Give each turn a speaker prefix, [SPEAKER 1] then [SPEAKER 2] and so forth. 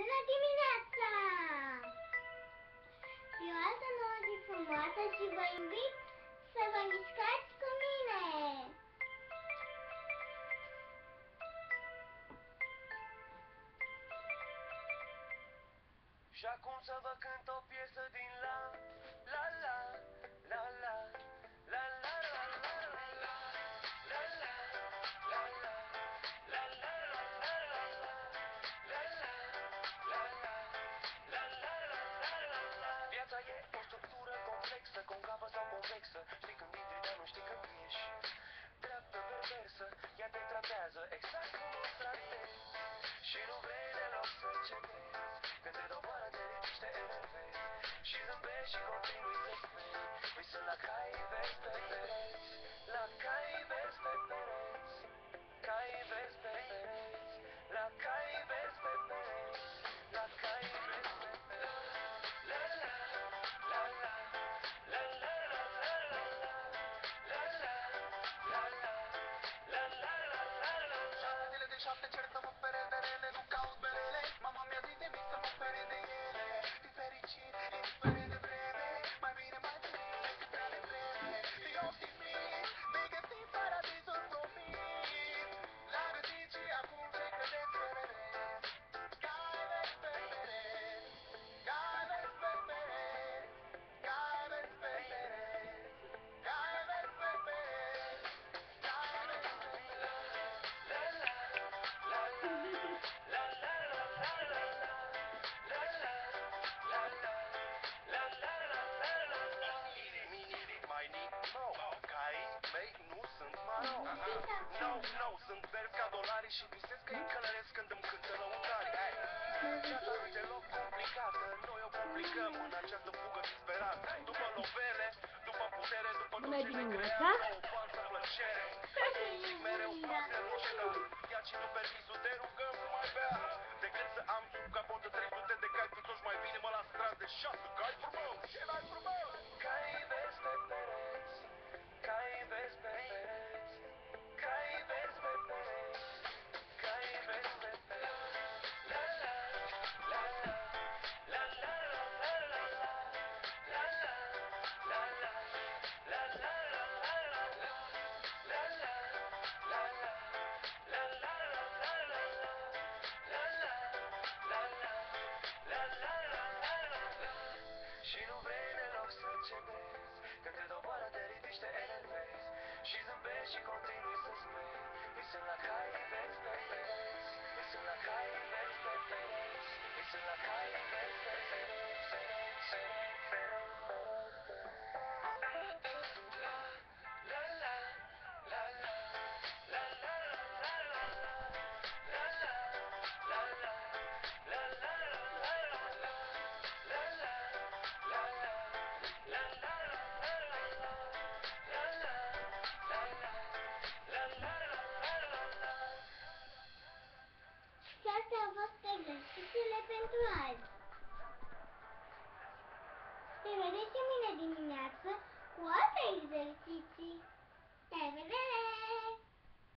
[SPEAKER 1] Bună dimineața! E o altă nouă zi frumoasă și vă invit să vă mișcați cu mine!
[SPEAKER 2] Și acum să vă cânt o piesă din la la la concavă sau convexă Știi când intri, dar nu știi când ieși. Dreaptă, perversă, ea te tratează. Exact cum o tratezi. Și nu vrei deloc să cedezi Când te doboară, te ridici, te enervezi. Și zâmbești și continui să speri Visând la cai vezi. Pe pereți La cai vezi pe
[SPEAKER 3] got the
[SPEAKER 2] No, no, sunt verzi ca dolari și visez că îi călăresc când îmi cântă lăutari. Hai, Viața nu deloc complicată, noi o complicăm în această fugă disperată După lovele, după putere, după tot
[SPEAKER 4] Bună
[SPEAKER 2] ce ne
[SPEAKER 4] dimineața!
[SPEAKER 2] creează o falsă plăcere. Zic mereu poate nu ceda Ia și tu permisul, te rugăm nu mai bea. Decât să am sub capot 300 de cai pițoși Mai bine mă las tras de șase cai frumos! Ce mai frumos mari. Te vedeți
[SPEAKER 1] mine dimineață cu alte exerciții. Te vedere!